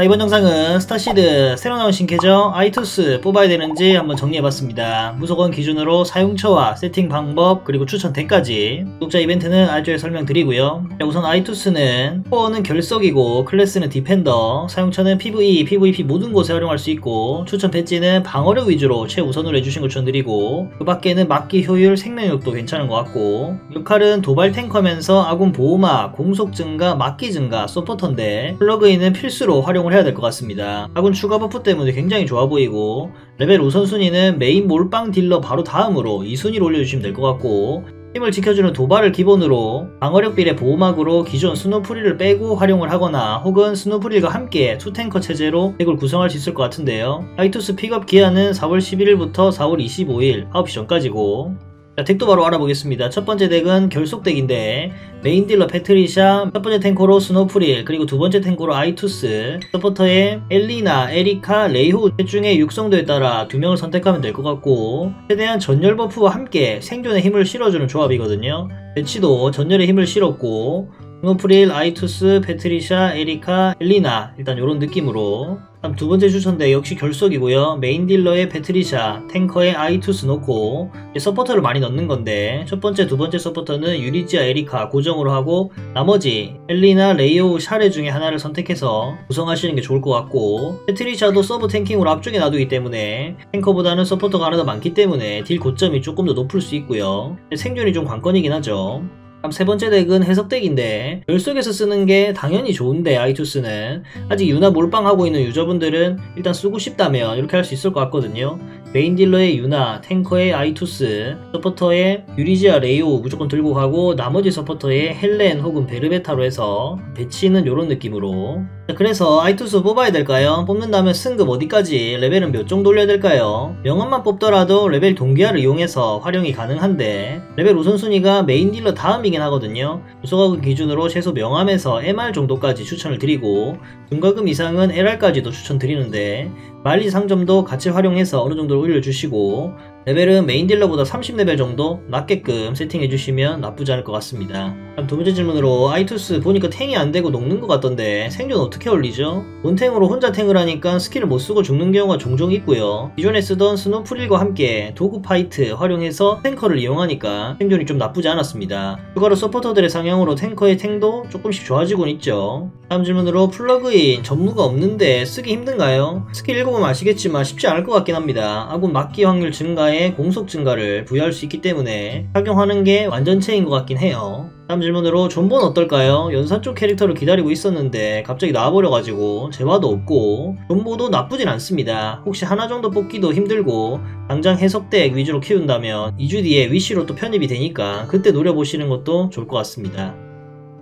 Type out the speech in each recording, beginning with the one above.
자 이번 영상은 스타시드 새로 나온 신캐죠? 아이투스 뽑아야 되는지 한번 정리해봤습니다. 무과금 기준으로 사용처와 세팅 방법 그리고 추천 덱까지. 구독자 이벤트는 알조에 설명드리고요. 자, 우선 아이투스는 코어는 결속이고 클래스는 defender 사용처는 PVE, PVP 모든 곳에 활용할 수 있고 추천 배지는 방어력 위주로 최우선으로 해주신 걸 추천드리고 그 밖에는 막기 효율, 생명력도 괜찮은 것 같고 역할은 도발 탱커면서 아군 보호막, 공속 증가, 막기 증가, 서포터인데 플러그인은 필수로 활용을 해야 될 것 같습니다. 아군 추가 buff 때문에 굉장히 좋아 보이고 레벨 우선순위는 메인 몰빵 딜러 바로 다음으로 2순위로 올려주시면 될 것 같고 힘을 지켜주는 도발을 기본으로 방어력 비례 보호막으로 기존 스노프릴을 빼고 활용을 하거나 혹은 스노프릴과 함께 투탱커 체제로 덱을 구성할 수 있을 것 같은데요. 아이투스 픽업 기한은 4월 11일부터 4월 25일 9시 전까지고 자, 덱도 바로 알아보겠습니다. 첫 번째 덱은 결속 덱인데 메인 딜러 패트리샤, 첫 번째 탱커로 스노프릴, 그리고 두 번째 탱커로 아이투스, 서포터에 엘리나, 에리카, 레이호 셋 중에 육성도에 따라 두 명을 선택하면 될 것 같고 최대한 전열 buff와 함께 생존의 힘을 실어주는 조합이거든요. 배치도 전열의 힘을 실었고 스노프릴, 아이투스, 패트리샤, 에리카, 엘리나 일단 이런 느낌으로 다음 두 번째 추천덱 역시 열속이고요. 메인 딜러의 패트리샤, 탱커의 아이투스 놓고 서포터를 많이 넣는 건데 첫 번째, 두 번째 서포터는 유리지아 에리카 고정으로 하고 나머지 엘리나, 레이오, 샤레 중에 하나를 선택해서 구성하시는 게 좋을 것 같고 패트리샤도 서브 탱킹으로 앞쪽에 놔두기 때문에 탱커보다는 서포터가 하나 더 많기 때문에 딜 고점이 조금 더 높을 수 있고요. 생존이 좀 관건이긴 하죠. 세 번째 덱은 해속덱인데 열속에서 쓰는 게 당연히 좋은데 아이투스는. 아직 유나 몰빵하고 있는 유저분들은 일단 쓰고 싶다면 이렇게 할 수 있을 것 같거든요. 메인 딜러의 유나, 탱커의 아이투스, 서포터의 유리지아 레이오 무조건 들고 가고 나머지 서포터의 헬렌 혹은 베르베타로 해서 배치는 이런 느낌으로 그래서 아이투스 뽑아야 될까요? 뽑는다면 승급 어디까지 레벨은 몇 정도 올려야 될까요? 명함만 뽑더라도 레벨 동기화를 이용해서 활용이 가능한데 레벨 우선순위가 메인 딜러 다음이긴 하거든요 소과금 기준으로 최소 명함에서 MR 정도까지 추천을 드리고 중과금 이상은 LR까지도 추천드리는데 마일리 상점도 같이 활용해서 어느 정도 올려주시고 레벨은 메인 딜러보다 30레벨 정도 낮게끔 세팅해주시면 나쁘지 않을 것 같습니다. 그럼 두 번째 질문으로 아이투스 보니까 탱이 안되고 녹는 것 같던데 생존 어떻게 올리죠? 본탱으로 혼자 탱을 하니까 스킬을 못쓰고 죽는 경우가 종종 있고요. 기존에 쓰던 스노프릴과 함께 dog fight 활용해서 탱커를 이용하니까 생존이 좀 나쁘지 않았습니다. 추가로 서포터들의 상향으로 탱커의 탱도 조금씩 좋아지곤 있죠. 다음 질문으로 플러그인 전무가 없는데 쓰기 힘든가요? 스킬 해보면 아시겠지만 쉽지 않을 것 같긴 합니다. 아군 막기 확률 증가에 공속 증가를 부여할 수 있기 때문에 착용하는 게 완전체인 것 같긴 해요. 다음 질문으로 존버는 어떨까요? 연사 쪽 캐릭터를 기다리고 있었는데 갑자기 나와버려가지고 재화도 없고 존버도 나쁘진 않습니다. 혹시 하나 정도 뽑기도 힘들고 당장 해속덱 위주로 키운다면 2주 뒤에 wish로 또 편입이 되니까 그때 노려보시는 것도 좋을 것 같습니다.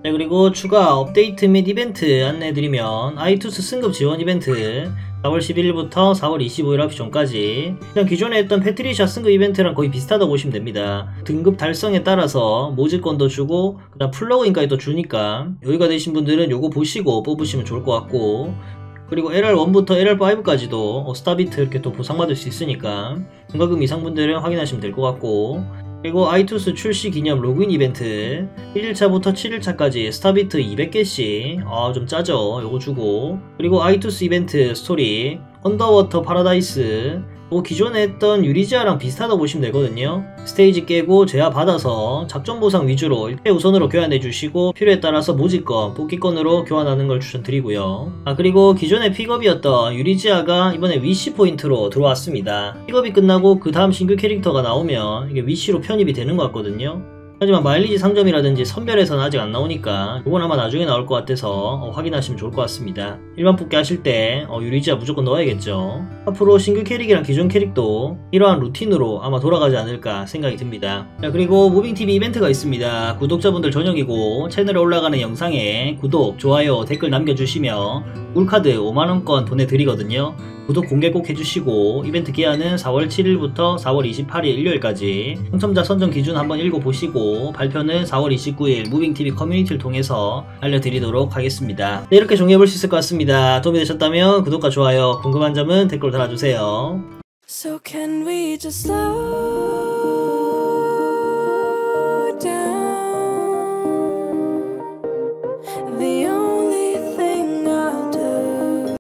네, 그리고 추가 업데이트 및 이벤트 안내해드리면 아이투스 승급 지원 이벤트 4월 11일부터 4월 25일 9시 전까지 그냥 기존에 했던 패트리샤 승급 이벤트랑 거의 비슷하다고 보시면 됩니다. 등급 달성에 따라서 모집권도 주고 그다음 플러그인까지도 주니까 여유가 되신 분들은 요거 보시고 뽑으시면 좋을 것 같고 그리고 LR1부터 LR5까지도 스타비트 이렇게 또 보상받을 수 있으니까 중과금 이상 분들은 확인하시면 될 것 같고 그리고 아이투스 출시 기념 로그인 이벤트. 1일차부터 7일차까지 스타비트 200개씩. 아 좀 짜죠. 요거 주고. 그리고 아이투스 이벤트 스토리. Underwater Paradise 뭐 기존에 했던 유리지아랑 비슷하다고 보시면 되거든요. 스테이지 깨고 재화 받아서 작전 보상 위주로 1회 우선으로 교환해 주시고 필요에 따라서 모집권, 뽑기권으로 교환하는 걸 추천드리고요. 아 그리고 기존의 픽업이었던 유리지아가 이번에 wish 포인트로 들어왔습니다. 픽업이 끝나고 그 다음 신규 캐릭터가 나오면 이게 wish로 편입이 되는 것 같거든요 하지만 마일리지 상점이라든지 선별에서는 아직 안 나오니까 이건 아마 나중에 나올 것 같아서 어, 확인하시면 좋을 것 같습니다. 일반 뽑기 하실 때 어, 유리지아 무조건 넣어야겠죠. 앞으로 신규 캐릭이랑 기존 캐릭도 이러한 루틴으로 아마 돌아가지 않을까 생각이 듭니다. 자, 그리고 무빙TV 이벤트가 있습니다. 구독자분들 전용이고 채널에 올라가는 영상에 구독, 좋아요, 댓글 남겨주시며 울카드 5만원권 보내드리거든요. 구독 공개 꼭 해주시고 이벤트 기한은 4월 7일부터 4월 28일 일요일까지 당첨자 선정 기준 한번 읽어보시고 발표는 4월 29일 무빙TV 커뮤니티를 통해서 알려드리도록 하겠습니다. 네, 이렇게 정리해볼 수 있을 것 같습니다. 도움이 되셨다면 구독과 좋아요, 궁금한 점은 댓글 달아주세요. So